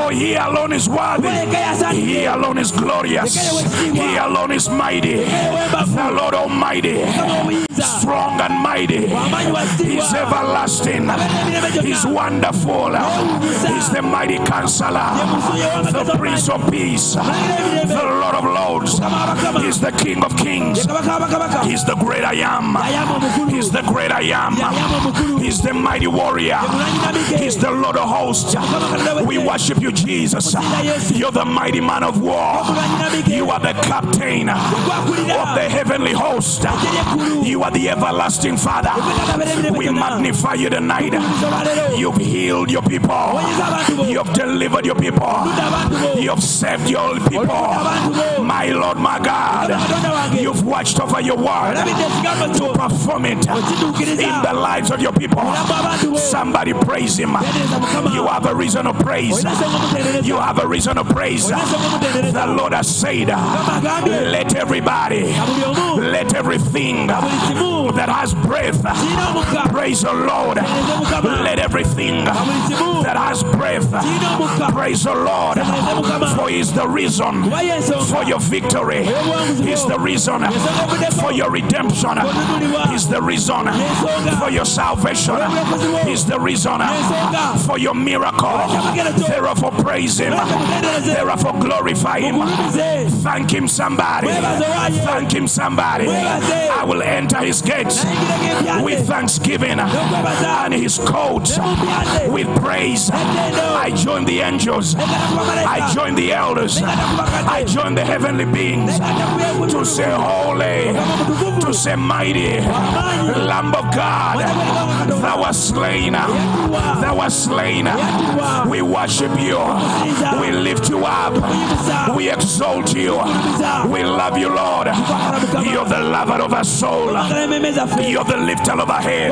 For he alone is worthy. He alone is glorious. He alone is mighty. The Lord Almighty, strong and mighty. He's everlasting. He's wonderful. He's the mighty counselor, the Prince of Peace, the Lord of Lords. He's the King of Kings. He's the great I am. He's the great I am. He's the mighty warrior. He's the Lord of hosts. We worship you, Jesus. You're the mighty man of war. You are the captain of the heavenly host. You are the everlasting Father. We magnify you tonight. You've healed your people. You've delivered your people. You've saved your people. My Lord, my God. You've watched over your word to perform it in the lives of your people. Somebody praise him. You have a reason of praise. You have a reason to praise. The Lord has said, let everybody, let everything that has breath praise the Lord. Let everything that has breath praise the Lord. For He's the reason for your victory. He's the reason for your redemption. He's the reason for your salvation. He's the reason for your miracle. Therefore, praise Him. Therefore, glorify Him. Thank Him, somebody. Thank Him, somebody. I will enter His gates with thanksgiving and His courts with praise. I join the angels. I join the elders. I join the heavenly beings to say, Holy, to say, Mighty, Lamb of God, Thou art slain. Thou art slain. We worship you. We lift you up. We exalt you. We love you, Lord. You're the lover of our soul. You're the lifter of our head.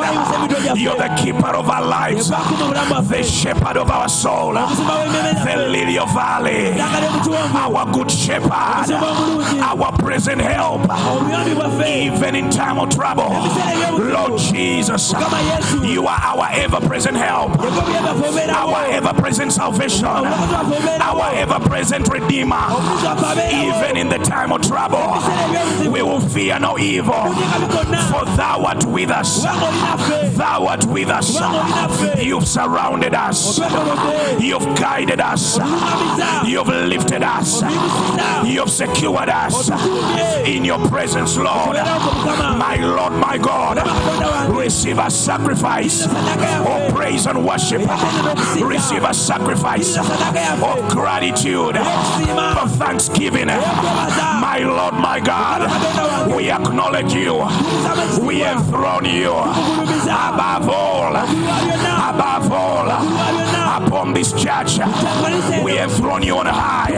You're the keeper of our lives. The shepherd of our soul. The lily of valley. Our good shepherd. Our present help. Even in time of trouble. Lord Jesus. You are our ever present help. Our ever present salvation. Our ever present redeemer. Even in the time of trouble. We will fear no evil. For thou art with us. Thou art with us. You've surrounded us. You've guided us. You've lifted us. You've secured us in your presence, Lord. My Lord, my God, receive a sacrifice of praise and worship. Receive a sacrifice of gratitude, of thanksgiving. My Lord, my God, we acknowledge you. We enthrone you above all, this church. We enthrone you on high.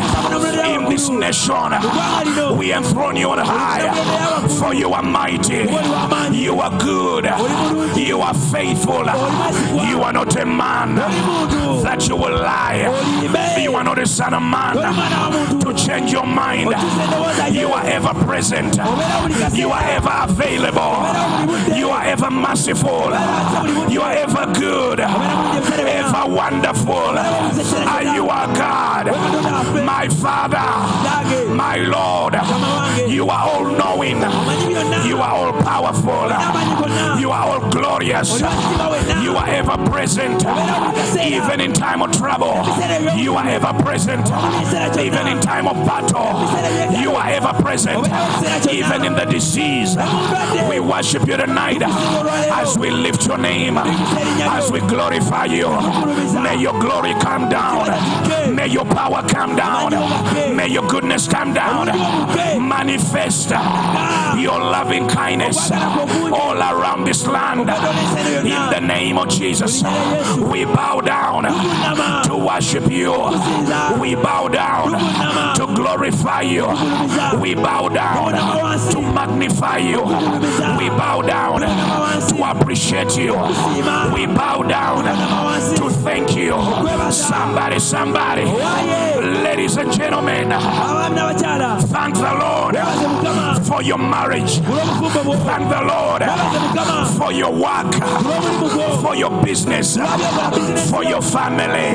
In this nation. We enthrone you on high, for you are mighty, you are good, you are faithful, you are not a man that you will lie, you are not a son of man to change your mind. You are ever present, you are ever available, you are ever merciful, you are ever good, ever wonderful. And you are God, my Father, my Lord. You are all knowing, you are all powerful, you are all glorious, you are ever present, even in time of trouble. You are ever present, even in time of battle. You are ever present, even in the disease. We worship you tonight as we lift your name, as we glorify you. May your glory come down, may your power come down, may your goodness come down. Manifest your loving kindness all around this land. In the name of Jesus, we bow down to worship you. We bow down to glorify you. We bow down to magnify you. We bow down to appreciate you. We bow down. Somebody, somebody, ladies and gentlemen, thank the Lord for your marriage. Thank the Lord for your work, for your business, for your family.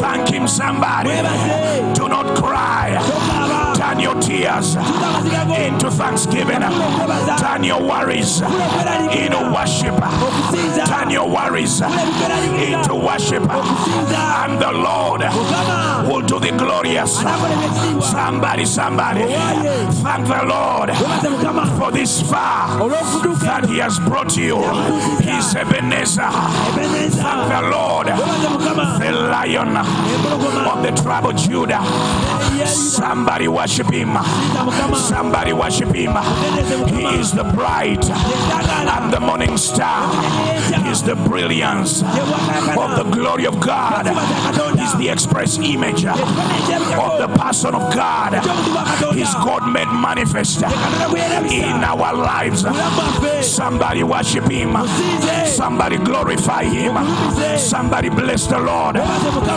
Thank Him, somebody. Do not cry. Turn your tears into thanksgiving. Turn your worries into worship. Turn your worries into worship. And the Lord will do the glorious. Somebody, somebody. Thank the Lord for this far that He has brought you. He's Ebenezer. Thank the Lord, the lion of the tribe of Judah. Somebody worship Him. Somebody worship Him. He is the bright and the morning star. He is the brilliance of the glory of God. katonda He's the express image of the person of God. katonda He's God made manifest in our lives. Somebody worship Him. Somebody glorify Him. Somebody bless the Lord.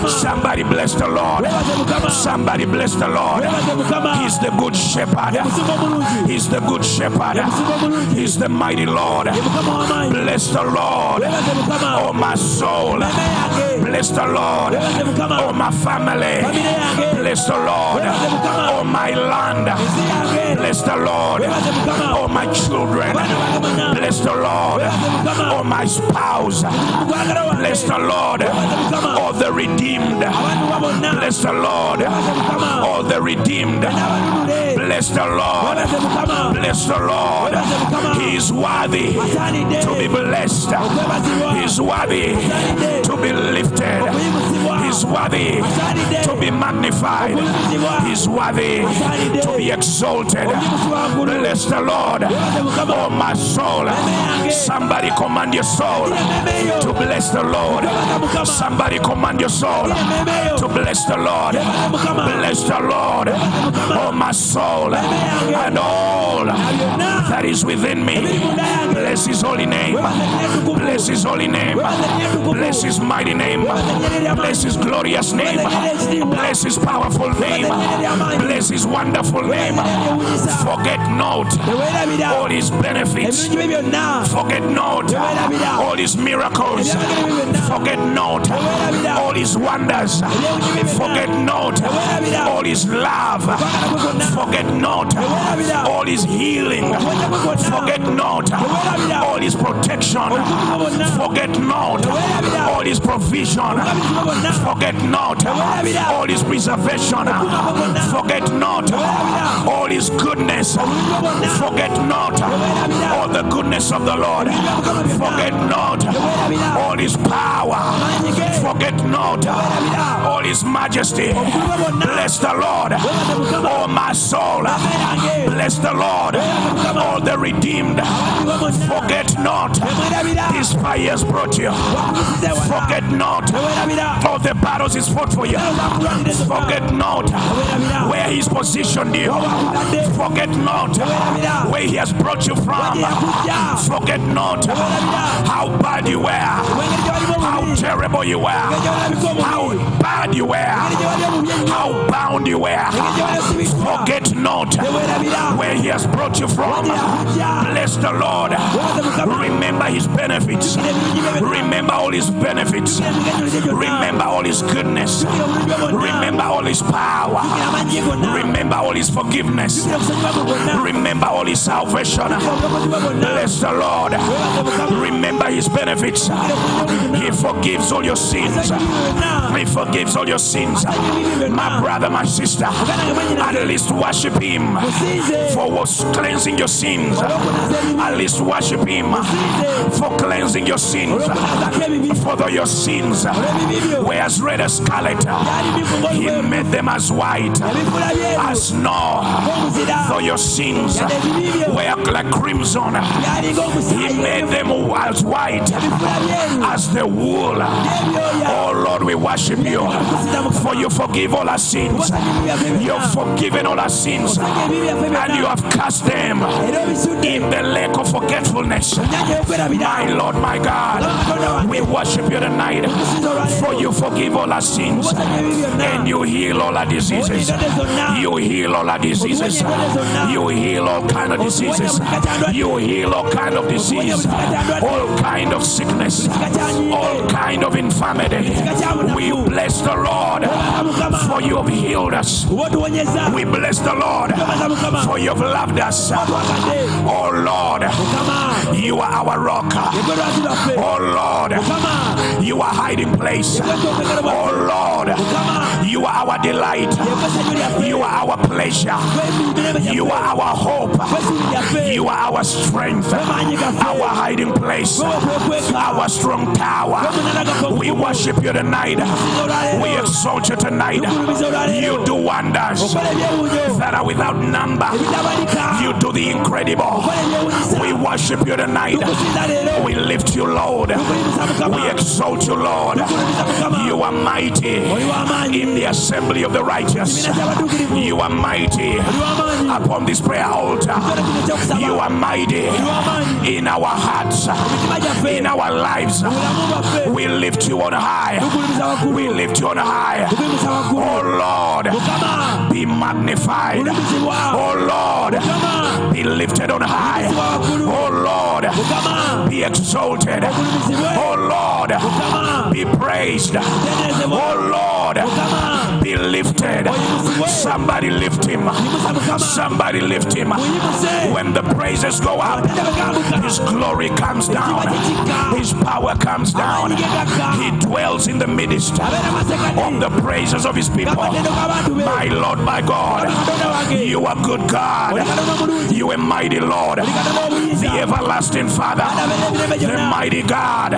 Somebody bless the Lord. Somebody bless the Lord. He's the good shepherd. He's the good shepherd. He's the mighty Lord. ye mukama w'amaanyi Bless the Lord. Oh, my soul. Bless the Lord. Oh, my family. Bless the Lord. Oh, my land. Bless the Lord. Oh, my children. abaana bange bonna Bless the Lord. Oh, my spouse. Bless the Lord. Oh, the redeemed. Bless the Lord. Oh, the redeemed. Bless the Lord. Bless the Lord. He is worthy to be blessed. He is worthy to be lifted. Okuyibusibwa He is worthy to be magnified. He's worthy to be exalted. Bless the Lord. Oh, my soul. Somebody command your soul to bless the Lord. Somebody command your soul to bless the Lord. Bless the Lord. Oh, my soul and all that is within me. Bless his holy name. Bless his holy name. Bless his mighty name. Bless his glorious name. Bless his powerful name. Bless his wonderful name. Forget not all his benefits. Forget not all his miracles. Forget not all his wonders. Forget not all his love. Forget not all his healing. Forget not all his protection. obutukuvu bwe bwonna Forget not all his provision. Forget not all his preservation. Forget not all his goodness. obulungi bwe bwonna Forget not all the goodness of the Lord. Forget not all his power. Forget not all his majesty. obukulu bwe bwonna Bless the Lord, oh my soul. Bless the Lord, all the redeemed. Forget not this fire has brought you. Forget not all the battles he's fought for you. Forget not where he's positioned you. Forget not where he has brought you from. Forget not how bad you were, wengeri gye walimu how terrible you were, engeri gye walabika how bad you were, engeri gye wali obubi ennyo how bound you were. engeri gye wali osibikwa Forget not where he has brought you from. Bless the Lord. Remember his benefits. Remember all his benefits. Remember all his goodness. Remember all his power. Remember all his forgiveness. Remember all his salvation. Bless the Lord. Remember his benefits. He forgives all your sins. He forgives all your sins. My brother, my sister, at least worship him for what's cleansing your sins. At least worship him for cleansing your sins. For though your sins were as red as scarlet, he made them as white as snow. Though your sins were like crimson, he made them as white as the wool. Oh Lord, we worship you for you forgive all our sins. byaffe You've forgiven all our sins. And you have cast them in the lake of forgetfulness. My Lord, my God, we worship you tonight. For you forgive all our sins. And you heal all our diseases. You heal all our diseases. You heal all kind of diseases. You heal all kind of disease. All kind of sickness. All kind of infirmity. We bless the Lord for you have healed us. We bless the Lord for you have loved us. Oh Lord, you are our rock. yegwe lwazi lwaffe Oh Lord, you are hiding place. Oh Lord, you are our delight. You are our pleasure. You are our hope. You are our strength. Our hiding place. Our strong tower. We worship you tonight. We exalt you tonight. You do wonders that are without number. You do the incredible. We worship you tonight. We lift you, Lord. We exalt you, Lord. You are mighty in the assembly of the righteous. You are mighty upon this prayer altar. You are mighty in our hearts, in our lives. We lift you on high. We lift you on high. Oh Lord, be magnified. Oh Lord, be lifted on high. Oh Lord, be exalted. Oh Lord, be praised. Oh Lord, be lifted. Somebody lift him. Somebody lift him. When the praises go up, his glory comes down. His power comes down. He dwells in the midst of the praises of his people. kamatendo k'abantu be My Lord, my God, you are good God. You are mighty Lord, the everlasting Father, the mighty God.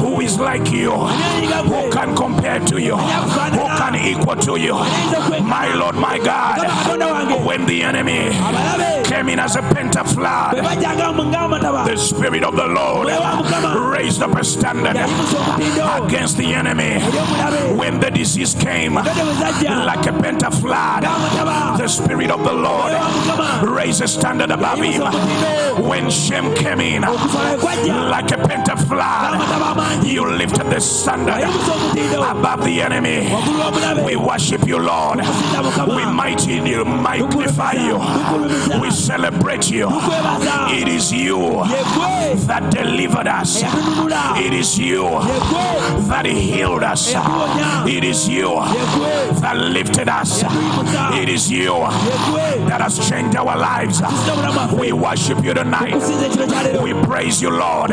Who is like you? Who can compare to you? Who can equal to you? My Lord, my God, when the enemy came in as a bajjanga ng'amataba the Spirit of the Lord raised up a standard against the enemy. When the disease came like a pentaflood, ng'amataba the Spirit of the Lord raised a standard above him. When shame came in like a ng'amataba amangi you lifted the standard above the enemy. We worship you, Lord. We mighty you, magnify you. We celebrate you. It is you that delivered us. It is you that healed us. It is you that lifted us. It is you that has changed our lives. tukusinza obulamu bwaffe We worship you tonight. tukusinza ekiro kya leero We praise you, Lord.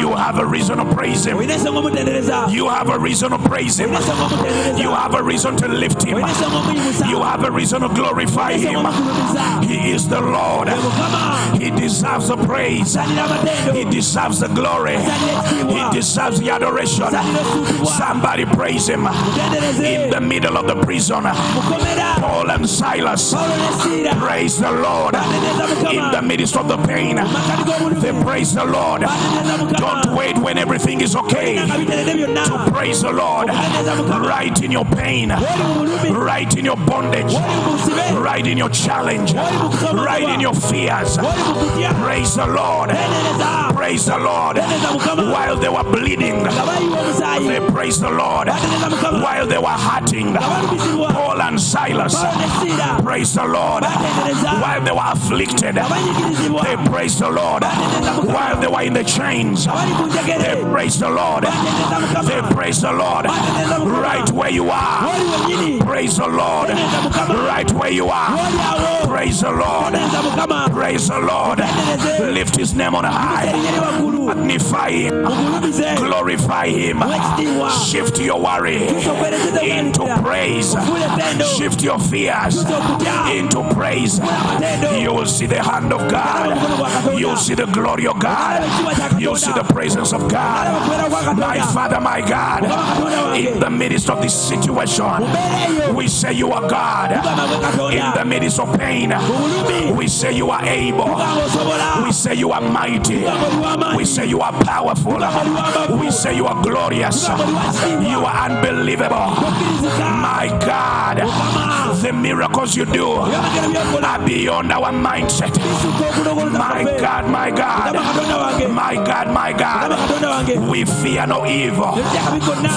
You have a reason to praise him. olina ensonga omutendereza You have a reason to praise him. olina ensonga omutendereza You have a reason to lift him. You have a reason to glorify him. He is the Lord. He deserves the praise. He deserves the glory. He deserves the adoration. Somebody praise him in the middle of the prison. Paul and Silas pawulo ne siira praise the Lord in the midst of the pain. They praise the Lord. Don't wait when everything is okay nga biterede byonna to praise the Lord. Right in your pain, bulumi right in your bondage, woli mu busibe right in your challenge, woli mu kusobozebwa right in your fears. woli mu kutya Praise the Lord. Praise the Lord. While they were bleeding, nga bayiwa omusaayi they praised the Lord. While they were hurting, Paul and Silas pawulo ne siira praised the Lord. While they were afflicted, they praised the Lord. While they were in the chains, nga bali ku njegere they praised the Lord. They praise the Lord. Right where you are, praise the Lord. Right where you are, praise the Lord. Praise the Lord. Lift his name on high. Magnify him. Glorify him. Shift your worry into praise. Shift your fears into praise. You will see the hand of God. You will see the glory of God. You will see the presence of God. My Father, my God, in the midst of this situation, eyo we say you are God. In the midst of pain, we say you are able. We say you are mighty. We say you are powerful. We say you are glorious. You are unbelievable. My God, the miracles you do are beyond our mindset. My God, my God, my God, my God. We fear no evil,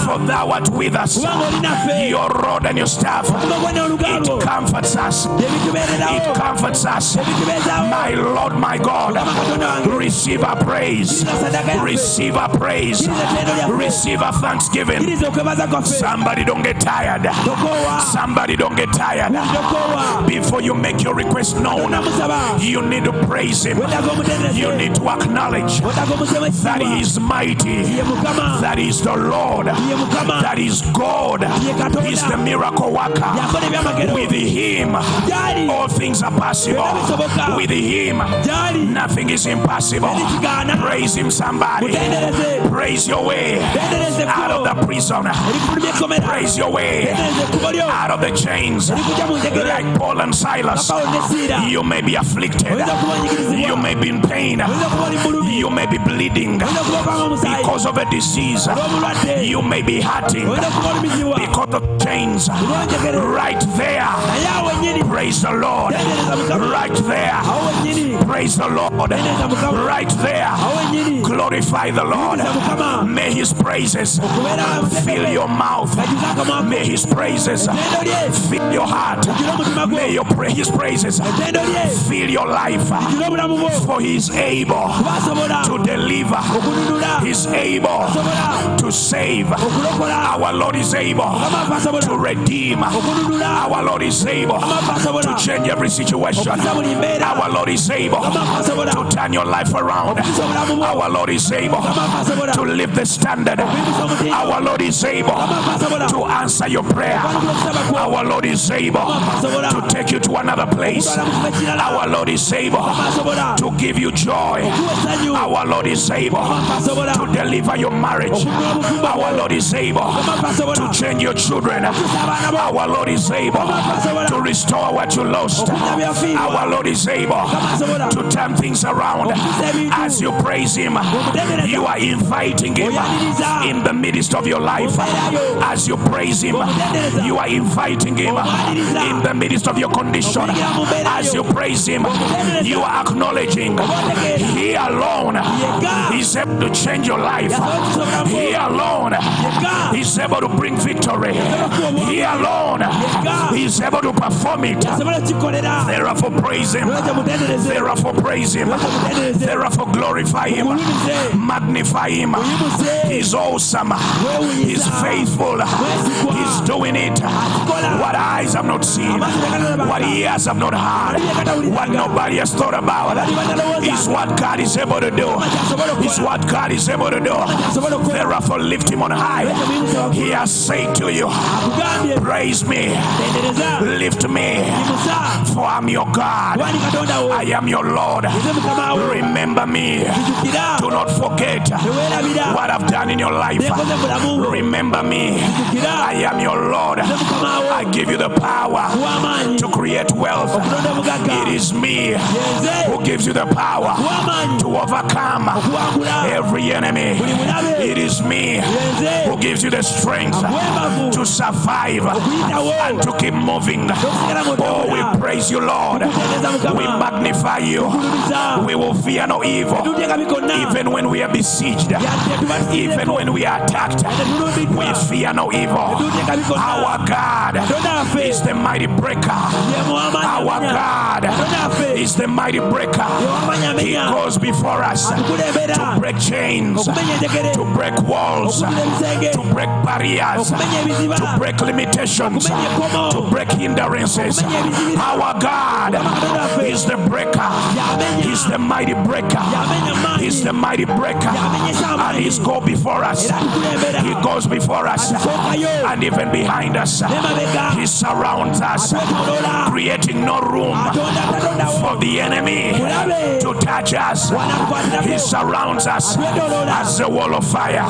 for thou art with us. Your rod and your staff, it comforts us. It comforts us. My Lord, my God, receive our praise. Receive our praise. Receive our thanksgiving. Somebody don't get tired. Somebody don't get tired. Tokoowa Before you make your request known, you need to praise Him. You need to acknowledge that He is mighty, that He is the Lord, that is God, He's the miracle worker. With Him, all things are possible. With Him, nothing is impossible. Praise Him, somebody. Praise your way. Out of the prison. Praise your way. Tendereze ekkubo lyo out of the chains. Erikujja mu njegere Like Paul and Silas, nga pawulo ne siira you may be afflicted. You may be in pain. oyinza okuba oli mulumi You may be bleeding. Oyinza okuba ovanga omusaayi because of a disease. You may be hurting. Oyinza okuba olumizibwa because of chains. Right there, praise the Lord. Right there, praise the Lord. Right there, glorify the Lord. May His praises fill your mouth. May His praises fill your heart. gira May your pra- His praises fill your life. For He is able to deliver. He's able to save. Our Lord is able to redeem. Our Lord is able to change every situation. Our Lord is able to turn your life around. Our Lord is able to lift the standard. Our Lord is able to answer your prayer. Our Lord is able mukama afa asobola to take you to another place. okutwala mu kifa ekirala Our Lord is able to give you joy. Our Lord is able mukama afa asobola to deliver your marriage. okuggula obufumbo bwo Our Lord is able mukama afa asobola to change your children. okutusa abaana bo Our Lord is able mukama afa asobola to restore what you lost. Our Lord is able to turn things around. As you praise Him, you are inviting Him in the midst of your life. As you praise Him, you are inviting Him. In the midst of your condition. As you praise Him, you are acknowledging He alone is able to change your life. He alone is able to bring victory. He alone is able to perform it. Therefore, praise Him. Therefore, praise Him. Therefore, glorify Him. Magnify Him. He's awesome. He's faithful. He's doing it. What eyes have not seen, what ears have not heard, what nobody has thought about is what God is able to do. Is what God is able to do. Therefore, lift Him on high. lwekyo muyimuse waggulu He has said to you, Praise me, lift me, for I'm your God. wani katonda wo. I am your Lord. nze mukama wo. Remember me. Do not forget what I've done in your life. byekoze mu bulamu. Bwo Remember me. I am your Lord. nze mukama wo. I give you the power to create wealth. It is me who gives you the power to overcome every enemy. It is me who gives you the strength to survive and to keep moving. Oh, we praise you, Lord. We magnify you. We will fear no evil, even when we are besieged, even when we are attacked. We fear no evil. Our God is the mighty breaker. Our God is the mighty breaker. He goes before us to break chains, to break walls, to break barriers, to break limitations, to break hindrances. Our God is the breaker. yamenya He's the mighty breaker. He's the mighty breaker. And he's go before us. He goes before us. And even behind us. He surrounds us, creating no room for the enemy to touch us. He surrounds us as a wall of fire.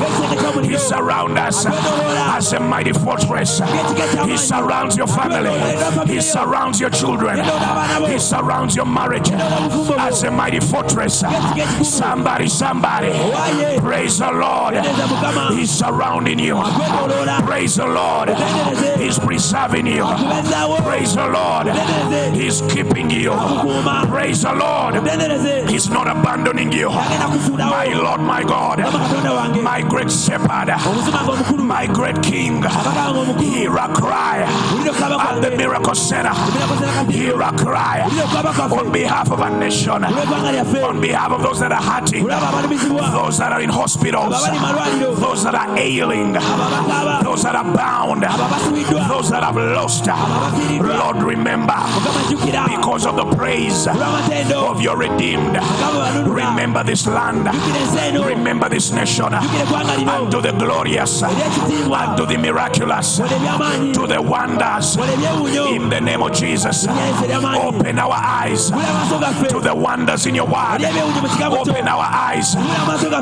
He surrounds us as a mighty fortress. He surrounds your family. He surrounds your children. He surrounds your marriage as a mighty fortress. Somebody, somebody, praise the Lord. He's surrounding you. Praise the Lord. He's preserving you. Praise the Lord. He's keeping you. Praise the Lord. He's not abandoning you. My Lord, my God, mama katonda wange my great shepherd, omuzima nga omukulu my great king. Hear a cry at the miracle center. Hear a cry ulire okulaba kwaffe on behalf of our nation, on behalf of those that are hurting, those that are in hospitals, those that are ailing, those that are bound, those that have lost. Lord, remember because of the praise of your redeemed. Remember this land. Remember this nation. And to the glorious. And to the miraculous. To the wonders. In the name of Jesus. Open our eyes to the wonders in your word. eri ebyewunyo mu kigambo kyo Open our eyes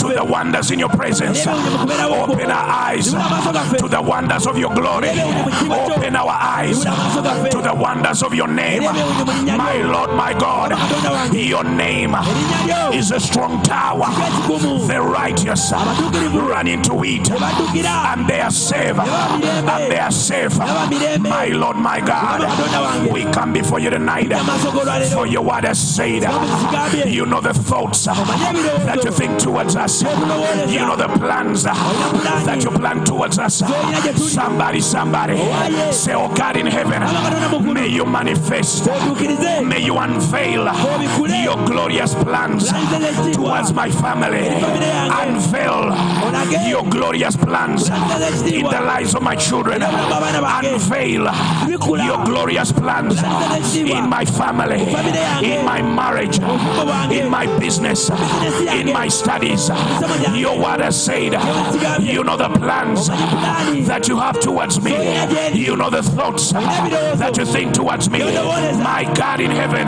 to the wonders in your presence. ebyewunyo mu kubeerawo kwo Open our eyes gula amaaso gaffe to the wonders of your glory. Open our eyes gula amaaso gaffe to the wonders of your name. ebyewunyo mu linnya My Lord, my God, your name is a strong tower. The righteous run into it and they are safe. And they are safe. My Lord, my God, we come before you tonight. For your word has said, you know the thoughts uh, that you think towards us. You know the plans uh, that you plan towards us. Somebody, somebody, say, Oh God in heaven, may you manifest, may you unveil your glorious plans towards my family. Unveil your glorious plans in the lives of my children. Unveil your glorious plans in my family, in my marriage, in my business, in my studies. Your word has said, you know the plans that you have towards me. You know the thoughts that you think towards me. My God in heaven,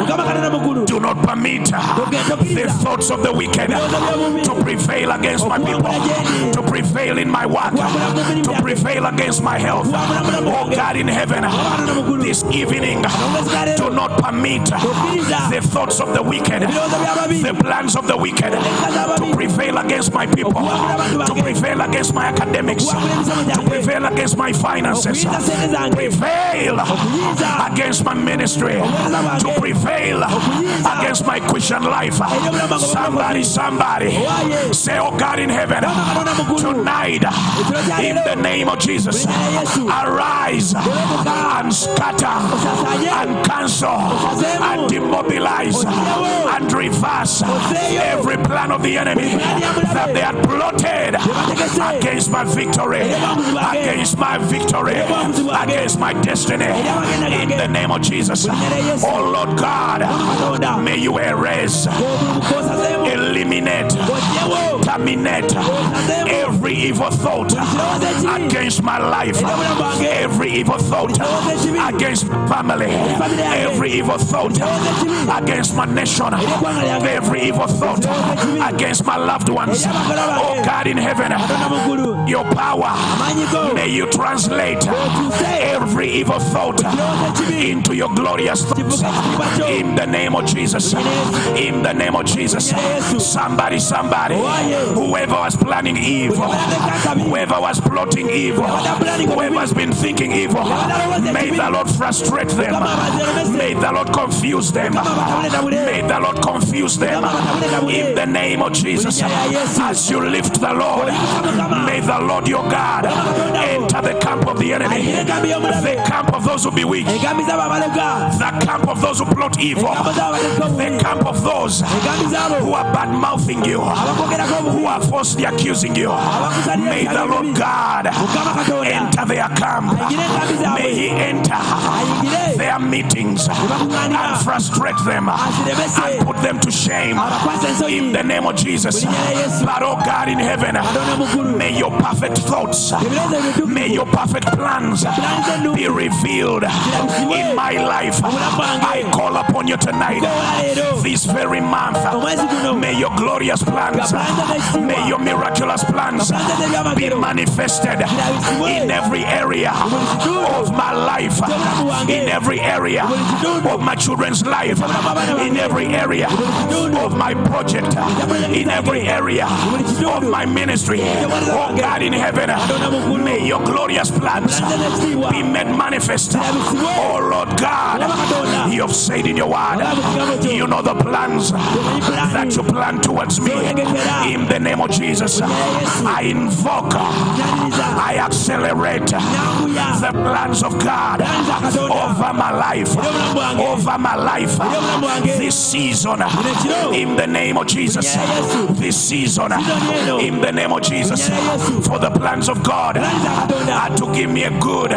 do not permit the thoughts of the wicked to prevail against my people, to prevail in my work, to prevail against my health. Oh God in heaven, this evening, do not permit the thoughts of the wicked, the plans of the wicked to prevail against my people, to prevail against my academics, to prevail against my finances, prevail against my ministry, to prevail against my Christian life. Somebody, somebody, say, Oh God in heaven, tonight, in the name of Jesus, arise and scatter and cancel and demobilize and reverse every plan of the enemy that they had plotted against my victory, against my victory, against my destiny. In the name of Jesus, oh Lord God, may you erase, eliminate, terminate every evil thought against my life, every evil thought against family, every evil thought against my nation, every evil thought against my loved ones. Oh God in heaven, your power, may you translate every evil thought into your glorious thoughts. In the name of Jesus. In the name of Jesus. Somebody, somebody. Whoever was planning evil, whoever was plotting evil, whoever has been thinking evil, may the Lord frustrate them. May the Lord confuse them. May the Lord confuse them. In the name of Jesus. As you lift the Lord, may the Lord your God enter the camp of the enemy, the camp of those who be z'ababaloga the camp of those who plot evil, the camp of those who are bad mouthing you, who are falsely accusing you. May the Lord God enter their camp. May He enter their meetings and frustrate them and put them to shame. In the name of Jesus. But oh God in heaven, may your perfect thoughts, may your perfect plans be revealed in my life. I call upon you tonight, this very month. May your glorious plans, may your miraculous plans be manifested in every area of my life, in every area of my children's life, in every area of my project, in every area of my ministry. Oh God in heaven, may your glorious plans be made manifest. Oh Lord God, you have said in your word, you know the plans that you plan towards me. In the name of Jesus, I invoke, I accelerate the plans of God over my life, over my life this season. In the name of Jesus, this season, in the name of Jesus, for the plans of God are to give me a good,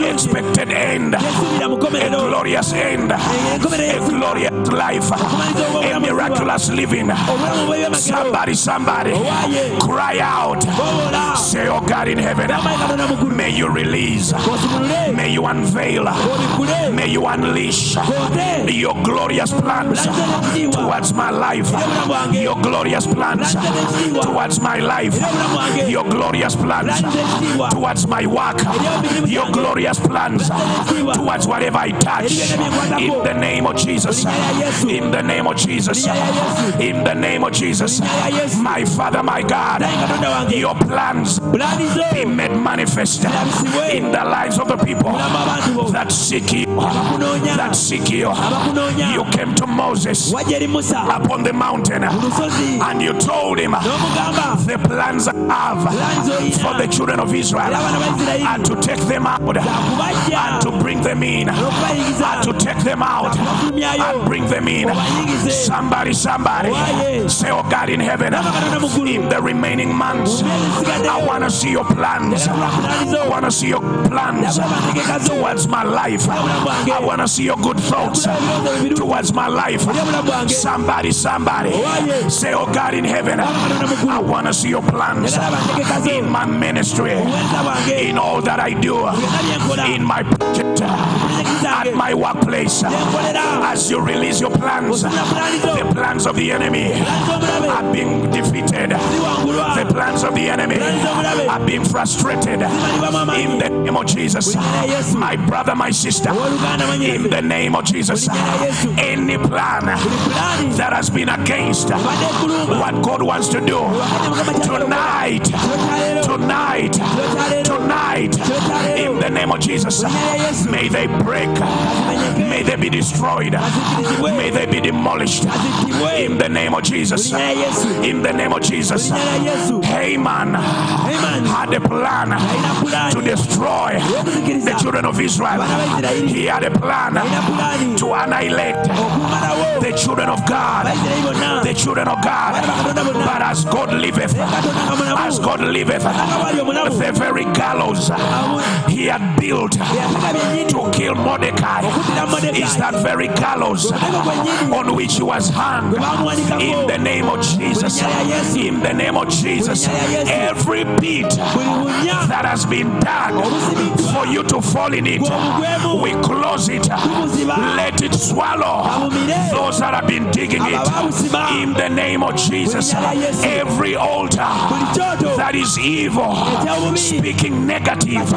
expected end, a glorious end, a glorious life, a miraculous living. Somebody, somebody, cry out. Say, Oh God in heaven, may you release, may you unveil, may you unleash your glorious plans towards my life, your glorious plans towards my life, your glorious plans towards my work, your glorious plans towards whatever I touch. In the name of Jesus, in the name of Jesus, in the name of Jesus, my Father, my God, your plans be made manifest in the lives of the people that seek you, that seek you. You came to Moses upon the mountain and you told him the plans I have for the children of Israel and to take them out and to bring them in and to take them out and bring them in. Somebody, somebody, say, Oh God in heaven, in the remaining months, I want to see your plans. I want to see your plans towards my life. I want to see your good thoughts towards my life. Somebody, somebody, say, Oh God in heaven, I want to see your plans in my ministry, in all that I do, in my project, at my workplace. As you release your plans, the plans of the enemy are being defeated. The plans of the enemy are being frustrated in the name of Jesus. My brother, my sister, in the name of Jesus. Any plan that has been against what God wants to do tonight, tonight, tonight, in the name of Jesus, may they break, may they be destroyed, may they be demolished. In the name of Jesus. In the name of Jesus. Haman. Had a plan to destroy the children of Israel. He had a plan to annihilate the children of God. The children of God. But as God liveth, as God liveth, the very gallows he had built to kill Mordecai is that very gallows on which he was hung. In the name of Jesus. In the name of Jesus. Every pit that has been dug for you to fall in it, we close it. Let it swallow those that have been digging it. In the name of Jesus. Every altar that is evil, speaking negative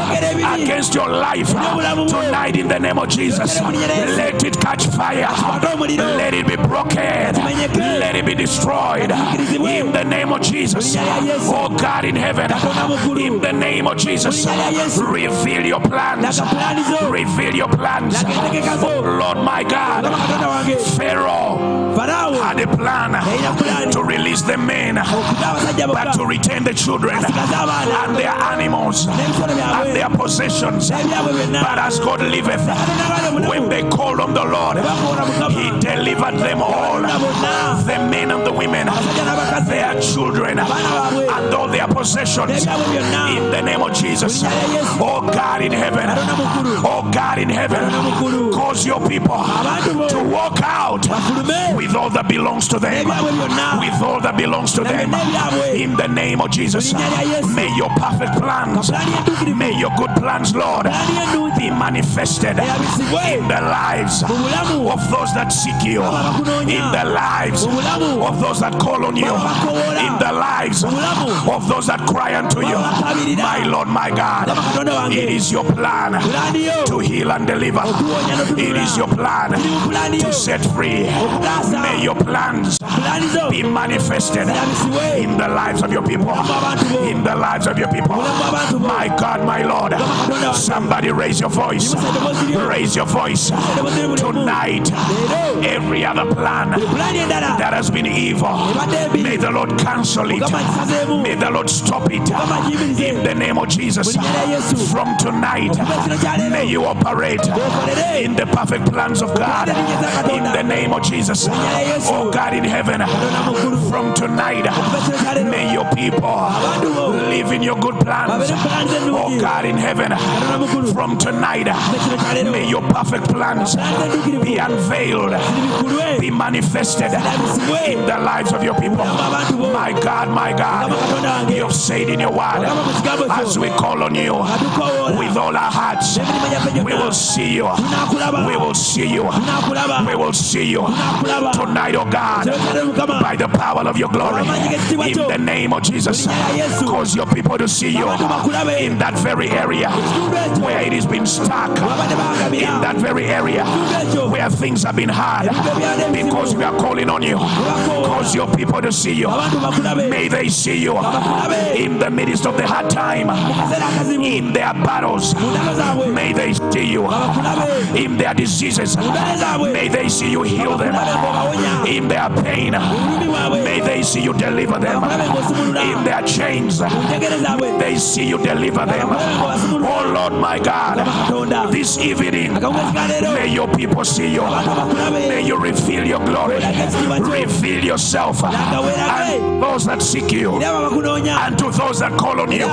against your life tonight in the name of Jesus. Let it catch fire. Let it be broken. Let it be destroyed. In the name of Jesus. Oh God in heaven. In the name of Jesus. Reveal your plans. Reveal your plans. Oh Lord my God. Pharaoh had a plan to release the men but to retain the children and their animals and their possessions. But as God liveth, when they called on the Lord, He delivered them all. The men and the women, their children, and all their possessions. In the name of Jesus. Oh God in heaven. Oh God in heaven. Cause your people to walk out with all that belongs to them. With all that belongs to them. In the name of Jesus. Linnya lya Yesu. May your perfect plans, may your good plans, Lord, be manifested in the lives of those that seek you, in the lives of those that call on you, in the lives of those that cry unto you. My Lord, my God, it is your plan to heal and deliver. It is your plan to set free. May your plans be manifested in the lives of your people. In the lives of your people. My God, my Lord. Somebody raise your voice. Raise your voice. Tonight, every other plan that has been evil, may the Lord cancel it. May the Lord stop it. In the name of Jesus. mu linnya lya yesu. From tonight, okuva kino kyaleero may you operate in the perfect plans of God. In the name of Jesus. Oh God in heaven, from tonight, okuva kino kyaleero may your people abantu live in your good plans. Oh God in heaven, from tonight, okuva kino kyaleero may your perfect plans be unveiled, be manifested in the lives of your people. My God, my mukama God, you have said in your word, mukama mu kigambo as we call on you with all our hearts, we will see you. We will see you. We will see you tonight, oh God, kino kyaleero mukama by the power of your glory. In the name of Jesus, cause your people to see you in that very area where it has been stuck, in that very area where things have been hard, ebintu ebyali ebizibu because we are calling on you. Cause your people to see you. May they see you uh, in the midst of the hard time, akazibu in their battles. May they see you uh, in their diseases. May they see you heal them in their pain. May they see you deliver them in their chains. zaabwe They see you deliver them. Oh Lord, my God, this evening, may your people see you. May you reveal your glory. Reveal yourself. And those that seek you. abo bakunoonya And to those that call on you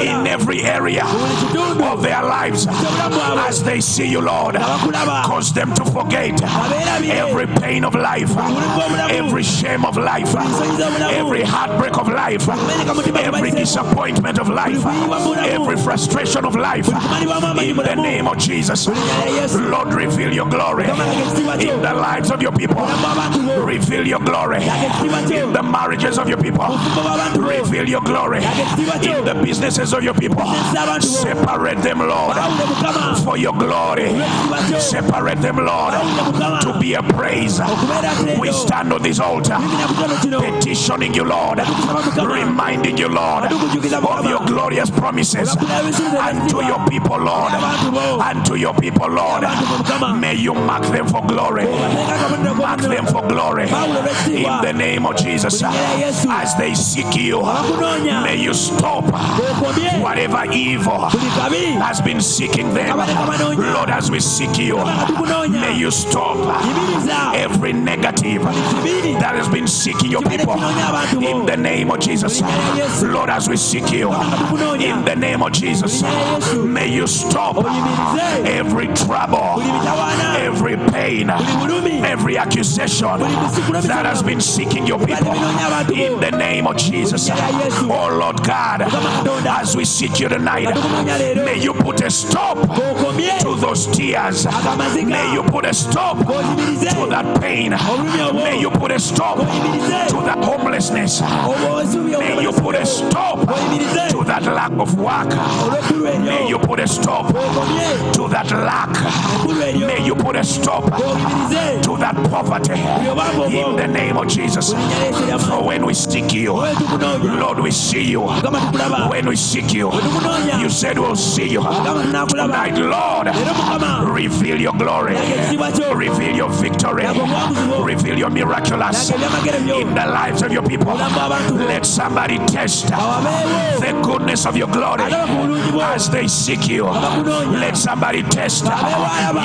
in every area of their lives. As they see you, Lord, cause them to forget every pain of life, every shame of life, every heartbreak of life, every disappointment of life, every frustration of life. In the name of Jesus, Lord, reveal your glory in the lives of your people. Reveal your glory in the marriages of your people. Reveal your glory in the businesses of your people. Separate them, Lord, for your glory. Separate them, Lord, to be a praise. We stand on this altar, petitioning you, Lord, reminding you, Lord, of your glorious promises. And to your people, Lord, and to your people, Lord, may you mark them for glory. Mark them for glory. In the name of Jesus, as they you, may you stop whatever evil has been seeking them. Lord, as we seek you, may you stop every negative that has been seeking your people. In the name of Jesus, Lord, as we seek you, in the name of Jesus, may you stop every trouble, every pain, every accusation that has been seeking your people. In the name of Jesus, oh Lord God, as we seek you tonight, may you put a stop to those tears. May you put a stop to that pain. May you put a stop to that homelessness. May you put a stop to that lack of work. May you put a stop to that lack. May you put a stop to that poverty in the name of Jesus. For when we seek you, Lord, we see you. When we seek you, you said we'll see you. Tonight, Lord, reveal your glory, reveal your victory, reveal your miraculous in the lives of your people. Let somebody test the of your glory as they seek you. Let somebody test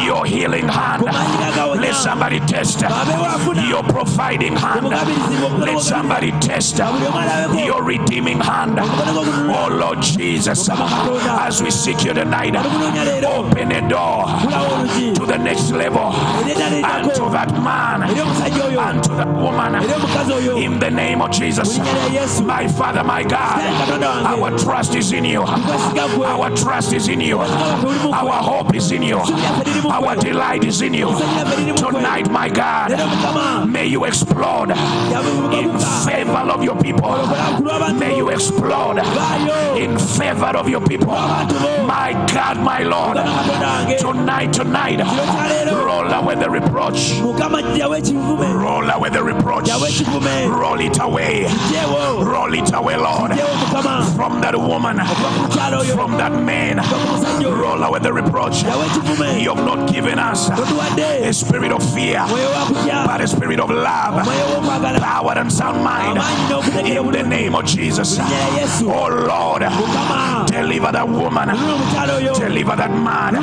your healing hand. Let somebody test your providing hand. Let somebody test your redeeming hand. Oh Lord Jesus, as we seek you tonight, open a door to the next level and to that man and to that woman in the name of Jesus. My Father, my God, our trust is in you. Our trust is in you. Our hope is in you. Our delight is in you. Tonight, my God, may you explode in favor of your people. May you explode in favor of your people. My God, my Lord, tonight, tonight, roll away the reproach. Roll away the reproach. Roll it away. Roll it away, Lord. From that woman, from that man, okuva ku musajja oyo roll away the reproach. You have not given us a spirit of fear, but a spirit of love, power, and sound mind. In the name of Jesus. Oh Lord, deliver that woman, nuna omukyalo oyo. Deliver that man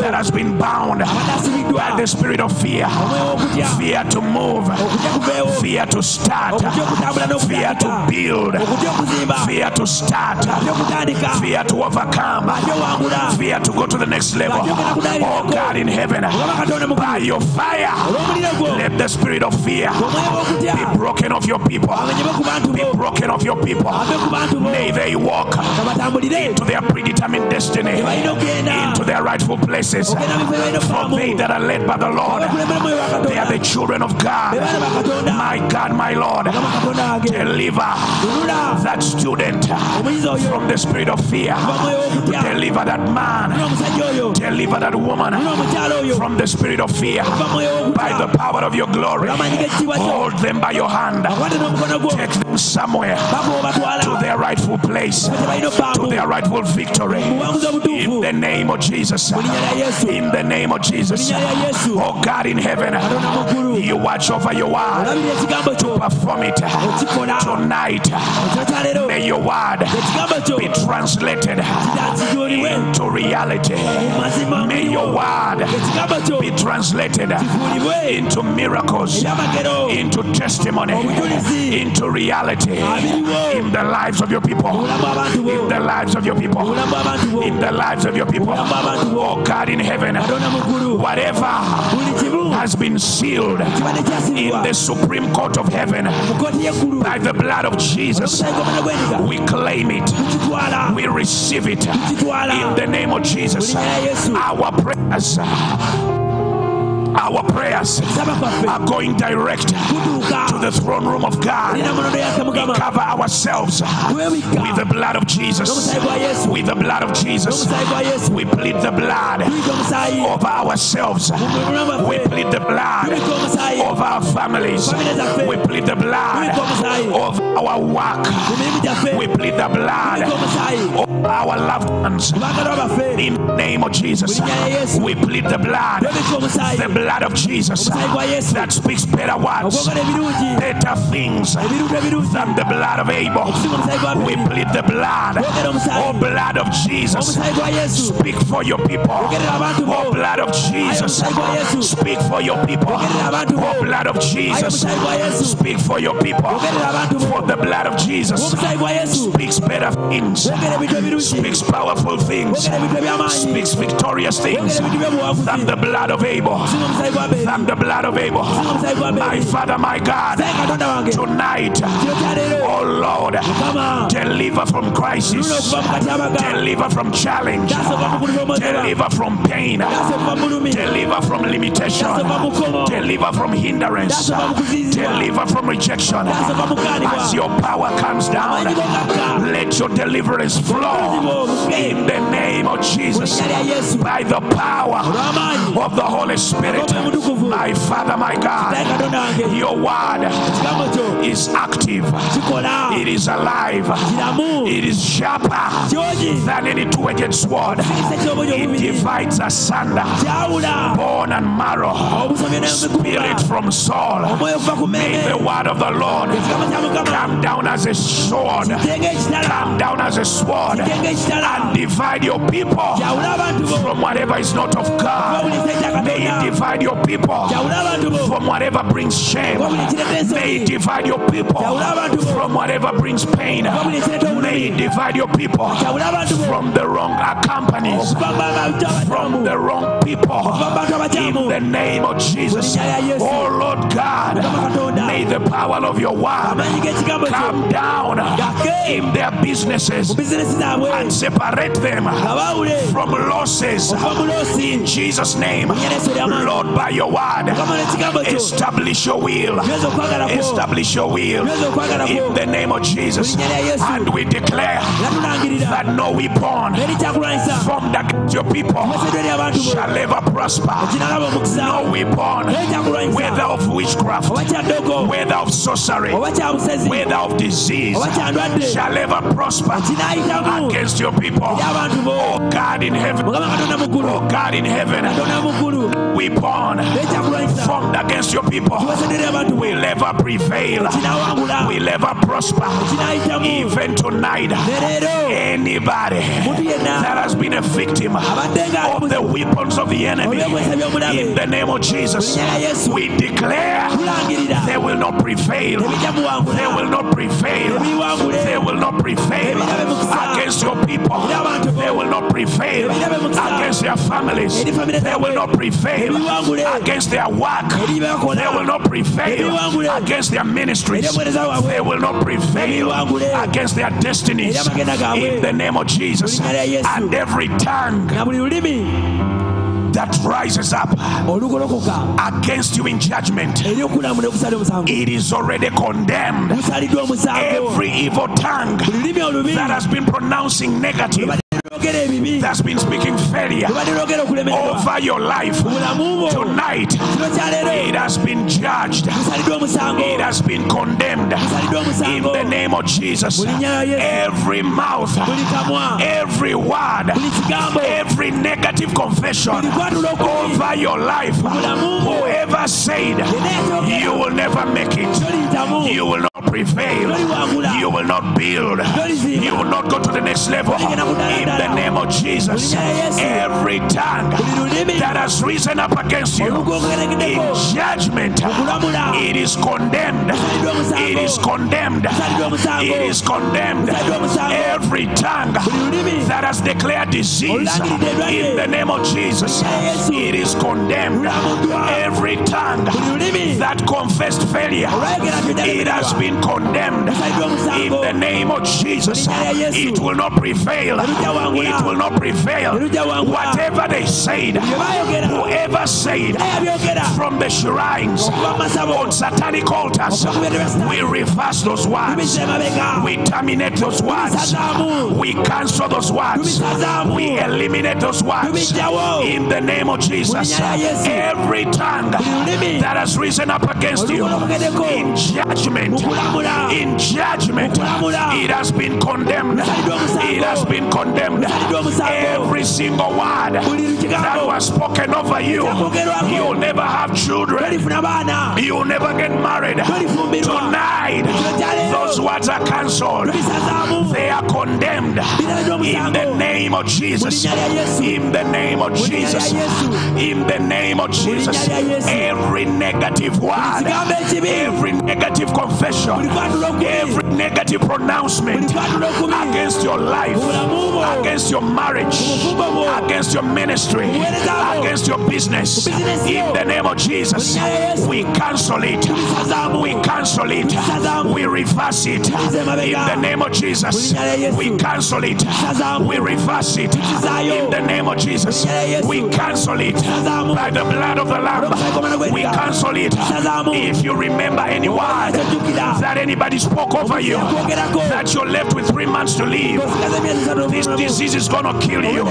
that has been bound by the spirit of fear. Fear to move, fear to start, fear to build, fear to start, fear to overcome, owangula to go to the next level. Oh God in heaven, by your fire, let the spirit of fear be broken off your people. amenyebe ku bantu Be broken off your people. ave ku bantu bo May they walk nga batambulire to their predetermined destiny, into their rightful places. okugenda mu bifo balina For they that are led by the Lord, abakulembera mwoyo wa they are the children of God. baana ba katonda My God, my Lord, mukama katonda wange deliver that student from the spirit of fear. kuva mwoyo w'okutya Deliver that nuna man. Deliver that woman nuna omukyalo oyo from the spirit of fear. By the power of your glory, amaanyi g'ekitiibwa kyo hold them by your hand. akwate n'omukono gwo Take them somewhere to their rightful place, to their rightful victory. In the name of Jesus. mu linnya lya yesu In the name of Jesus. linnya lya yesu Oh God in heaven, you watch over your word. kyo Perform it tonight. ekiro kya leero May your word be translated into reality. Mazima May your word be translated into miracles, into testimony, into reality. In the lives of your people. obulamu bw'abantu bo In the lives of your people. In the lives of your people. obulamu bw'abantu bo Oh God in heaven, whatever has been sealed in the supreme court of heaven mu kooti y'eggulu by the blood of Jesus, omusaayi gw'omwana gw'endiga we claim it. We receive it in the name of mu Jesus. linnya lya yesu Our prayers, our prayers are going direct to the throne room of God. We cover ourselves with the blood of Jesus. With the blood of Jesus. We plead the blood over ourselves. We plead the blood over our families. We plead the blood of our work. We plead the blood of our loved ones. In the name of Jesus, we plead the blood, the blood of Jesus omusaayi gwa yesu. that speaks better words, better things than the blood of Abel. okusinga omusaayi gwa We plead the blood, oh blood of Jesus, omusaayi gwa yesu. Speak for your people. ogerera abantu bo. Oh blood of Jesus, omusaayi gwa yesu. Speak for your people. ogerera abantu bo. Oh blood of Jesus, omusaayi gwa yesu. Speak for your people. For the blood of Jesus omusaayi gwa yesu. speaks better things, ogera ebintu ebirungi speaks powerful things, ogera ebintu eby'amaanyi speaks victorious things ogera ebintu by'obuwanguzi than the blood of Abel. Than the blood of Abel. Singa omusaayi gwa My Father, my God, Naye katonda wange tonight, leero oh Lord, deliver from crisis, okuva mu katyabaga deliver from challenge, taasa okuva mu kulumozebwa deliver from pain, taasa okuva mu bulumi deliver from limitation, taasa okuva mu kkomo deliver from hindrance, taasa okuva mu kuzizibwa deliver from rejection. taasa okuva mu kukaanibwa As your power comes down, let your deliverance flow in the name of Jesus. Linnya lya yesu? By the power of the Holy Spirit. My Father, my God, your word is active, it is alive, it is sharper than any two-edged sword. It divides asunder bone and marrow, spirit from soul. omwoyo okuva ku May the word of the Lord ekigambo kya mukama come down as a sword, come down as a sword, and divide your people kyawula abantu bo. from whatever is not of God. buli kisa ekya May it katonda divide your people kyawula abantu bo from whatever brings shame. May it divide your people kyawula abantu bo from whatever brings pain. May it divide your people kyawula abantu bo from the wrong companies, okuva mu bantu from the wrong people. okuva mu bantu abakyamu In the name of Jesus. Mu linnya lya Yesu. Oh Lord God. May the power of your word amaanyi g'ekigambo kyo come down in their businesses mu bizinesi zaabwe and separate them from losses. okuva mu loosi In Jesus' name, Mu linnya lya Yesu ery'amaanyi. Lord, by your word, mukama n'ekigambo kyo establish your will. nyweza okwagala kwo Establish your will nyweza okwagala kwo in the name of Jesus. Mu linnya lya Yesu. And we declare that no weapon formed against your people wesedde eri abantu bo shall ever prosper. No weapon, whether of witchcraft, whether of sorcery, whether of disease, shall ever prosper against your people. eri abantu bo Oh God in heaven, mukama katonda mu ggulu oh God in heaven, ggulu weapon formed against your people. Kiwesedde eri abantu bo will ever prevail, kinaawangula will ever prosper. Even tonight, anybody that has been a victim of the weapons of the enemy, in the name of Jesus, mu linnya lya yesu we declare they will not prevail. They will not prevail. They will not prevail against your people. They will not prevail against their families. They will not prevail against their work. They will not prevail against their ministries. eri omuweereza waabwe They will not prevail against their destinies. In the name of Jesus. And every tongue na buli lulimi that rises up against you in judgment, eri okulaamu ne kusala omusango it is already condemned. Every evil tongue buli lulimi olubi that has been pronouncing negative, lubadde lwogera ebibi that's been speaking failure over your life, tonight it has been judged, it has been condemned. In the name of Jesus, every mouth, every word, every negative confession over your life, whoever said you will never make it, you will not prevail, you will not build, you will not go to the next level. In the name of Jesus, every tongue that has risen up against you in judgment, it is condemned. It is condemned. It is condemned. Every tongue that has declared disease in the name of Jesus, it is condemned. Every tongue that confessed failure, it has been condemned. In the name of Jesus, it will not prevail. It will not prevail. Whatever they said, whoever said from the shrines okuva mu masabo on satanic altars, we reverse those words. We terminate those words. We cancel those words. We eliminate those words. In the name of Jesus, every tongue that has risen up against you in judgment, in judgment, it has been condemned. It has been condemned. Every single word that was spoken over you, you'll never have children. baana You'll never get married. Tonight, those words are cancelled. They are condemned. In the name of Jesus. Mu linnya lya Yesu. In the name of Jesus. In the name of Jesus. linnya lya Yesu. Every negative word, every negative confession, buli kwatula okubi every negative pronouncement buli kwatulo okubi against your life, mu bulamu bwo against your marriage, against your ministry, against your business. In the name of Jesus, Mu linnya lya Yesu. we cancel it. We cancel it. We reverse it. In the name of Jesus, Mu linnya lya Yesu. we cancel it. We reverse it. In the name of Jesus, Mu linnya lya Yesu. we cancel it by the blood of the Lamb. We cancel it. If you remember any word. That anybody spoke over you, that you're left with three months to live, this disease is going to kill you.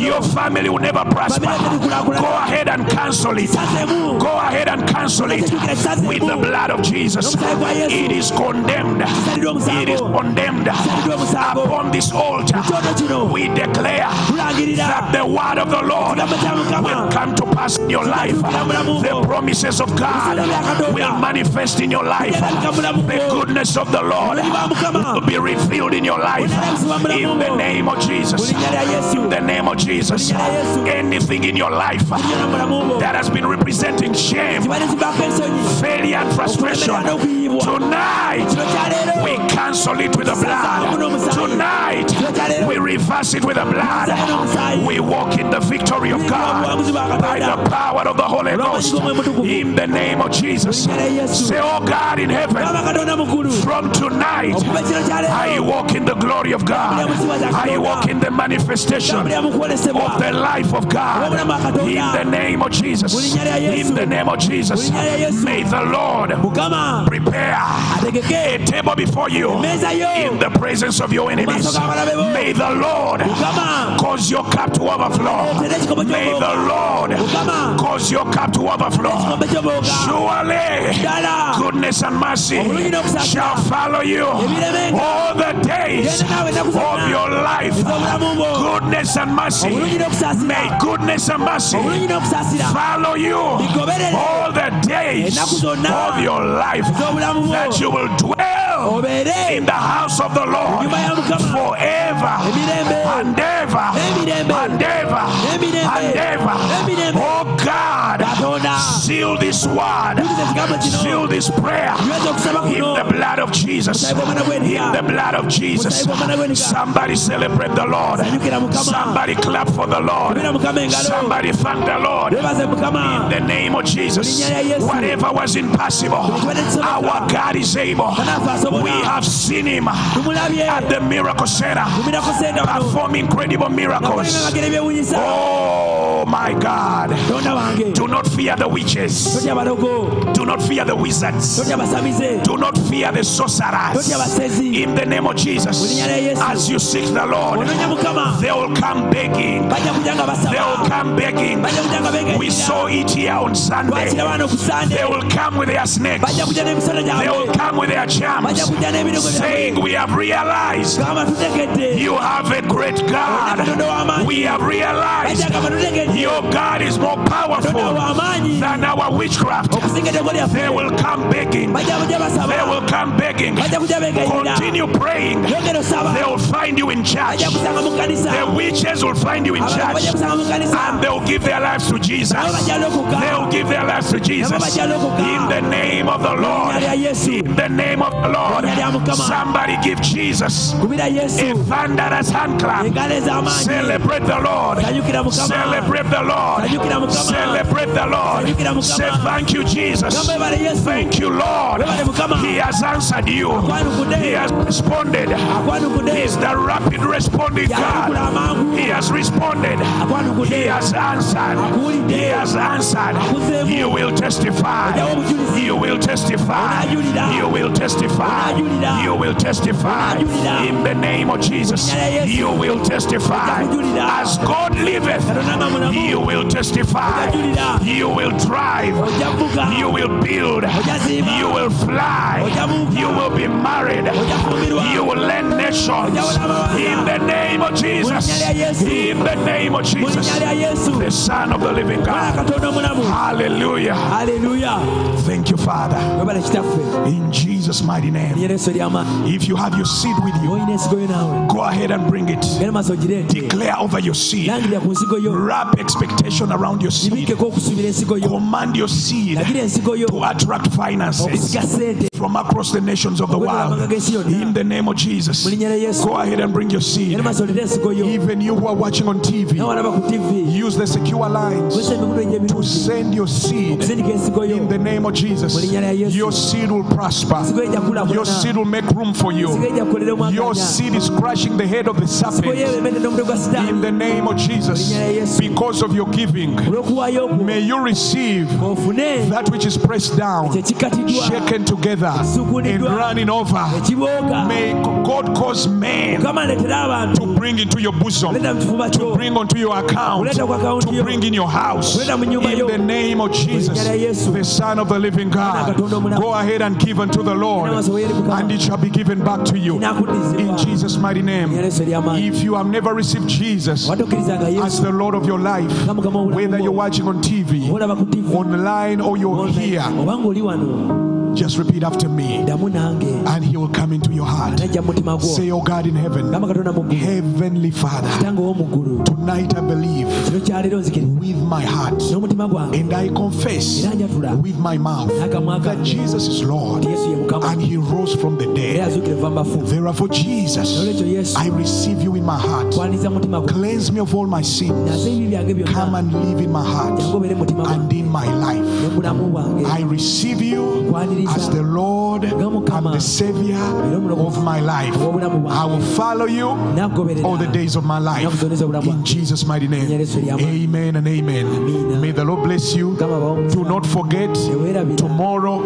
Your family will never prosper. Go ahead and cancel it. Go ahead and cancel it with the blood of Jesus. It is condemned. It is condemned upon this altar. We declare that the word of the Lord will come to pass in your life. The promises of God will manifest in your life. The goodness of the Lord will be revealed in your life. In the name of Jesus. linnya lya yesu. In the name of Jesus. Anything in your life byonna mu bulamu bwo that has been representing shame, failure, and frustration, tonight we cancel it with the blood. Tonight we reverse it with the blood. We walk in the victory of God by the power of the Holy Ghost. In the name of Jesus. Say, Oh God in heaven, baba katonda mukulu from tonight. I walk in the glory of God. I walk in the manifestation of the life of God. In the name of Jesus. In the name of Jesus. May the Lord prepare a table before you in the presence of your enemies. May the Lord cause your cup to overflow. May the Lord cause your cup to overflow. Surely goodness and mercy shall follow you all the days genda naawe ennaku of your life. Goodness and mercy. May goodness and mercy follow you all the days of your life. That you will dwell obeere in the house of the Lord. Nyumba ya mukama forever. And ever. And ever. And ever. Oh God, seal this word, tuliza ekigambo kino seal this prayer. In the blood of Jesus. In the blood of Jesus. Musaayi gw'omwana gw'endiga. Somebody celebrate the Lord. Somebody clap for the Lord. Kubira Mukama engalo. Somebody thank the Lord. In the name of Jesus, Mu linnya lya Yesu. whatever was impossible, our God is able. We have seen Him at the miracle center. Tumirako senda kuno perform incredible miracles. Oh my God. Do not fear the witches. Do not fear the wizards. Do not fear the sorcerers. In the name of Jesus, Mu linnya lya Yesu. as you seek the Lord, they will come begging. bajja kujja nga They will come begging. bajja kujja nga We saw it here on Sunday. twakira baana ku sande They will come with their snakes. bajja kujja n'emisana They will come with their charms, saying, We have realized you have a great God. We have realized bajja gamba tutegedde your God is more powerful than our witchcraft. okusinga eddego lyaffe They will come begging. bajja kujja basaba They will come begging. bajja kujja beegayirira Continue praying. They will find you in church. bajja kusanga mu kanisa The witches will find you in church. kusanga mu kanisa And they will give their lives to Jesus. nabo bajja lokuka They will give their lives to Jesus. In the name of the Lord. In the name of the Lord. Linnya lya Mukama. Somebody give Jesus a thunderous hand clap. Celebrate the Lord. Celebrate the Lord. mukama Celebrate the Lord. Say thank you, Jesus. gamba ebale yesu Thank you, Lord. He has answered you. He has responded. He is the rapid responding God. He has responded. He has answered. He has answered. You will testify. You will testify. You will testify. You will testify. In the name of Jesus. You will testify. As God liveth, katonda nga mulamu you will testify. You will drive. You will build. You will fly. You will be married. You will lend nations. In the name of Jesus. In the name of Jesus. The Son of the living God. Hallelujah. Hallelujah. Thank you, Father. In Jesus' mighty name. If you have your seed with you, olina ensigo yo naawe go ahead and bring it. genda maaso ogireete Declare over your seed. langirira ku nsigo yo Wrap expectation around your seed. Ibikkeko okusuubira ensigo yo. Command your seed lagira ensigo yo. to attract finances. From across the nations of the world. In the name of Jesus. mu linnya lya yesu Go ahead and bring your seed. era masolera ensigo yo Even you who are watching on TV, nawe alaba ku tv use the secure lines to send your seed. okusindika ensigo yo In the name of Jesus, Mu linnya lya Yesu. your seed will prosper. Your seed will make room for you. Your seed is crushing the head of the serpent. ebemedde n'omutwe gwa In the name of Jesus, because of your giving, may you receive that which is pressed down, shaken together, and running over. May God cause men mukama aletera abantu. to bring into your bosom, oleeta mu kifuba kyo bring onto your account, oleeta ku akawunti to bring in your house. In the name of Jesus, linnya lya Yesu. the Son of the living God, go ahead and give unto the Lord, and it shall be given back to you. In Jesus' mighty name. If you have never received Jesus as the Lord of your life, nga mukama w'obulamu whether you're watching on TV, olaba ku tv online, or you're here, oba ng'oli wano just repeat after me, and He will come into your heart. anajja mu mutima gwo. Say, Oh God in heaven, gamba katonda mu ggulu Heavenly Father, tonight I believe kiro kyaleero nzikiriza with my heart and I confess with my mouth that Jesus is Lord nti yesu ye mukama. and He rose from the dead. azuukira eva mu Therefore, Jesus, I receive you in my heart. kwaniriza mu mutima gwo. Cleanse me of all my sins. naze ebibi byange Come and live in my heart jangu obeere mu mutima and in my life. ne mu bulamu bwange I receive you as the Lord and the Savior of my life. I will follow you all the days of my life. In Jesus' mighty name. Amen and amen. May the Lord bless you. Do not forget, tomorrow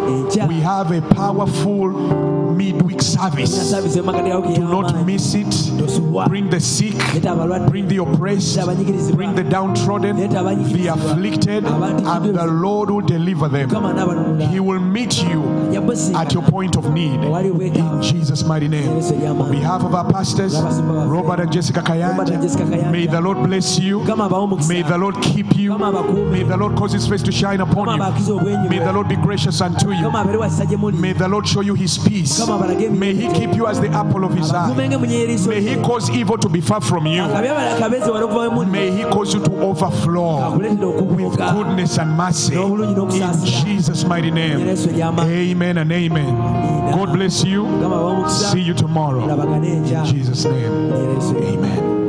we have a powerful midweek service. Do not miss it. Bring the sick, bring the oppressed, bring the downtrodden, the afflicted, and the Lord will deliver them. He will meet you at your point of need. In Jesus' mighty name. On behalf of our pastors, Robert and Jessica Kayanja, may the Lord bless you. May the Lord keep you. May the Lord cause his face to shine upon you. May the Lord be gracious unto you. mukama abeere wasa gye muli May the Lord show you his peace. May he keep you as the apple of his eye. May he cause evil to be far from you. akabi abala kabeze wali okuva we muli May he cause you to overflow okubuuka goodness and mercy. In Jesus' mighty name. Amen and amen. God bless you. mukama abawe omukisa See you tomorrow. In Jesus' name. Amen.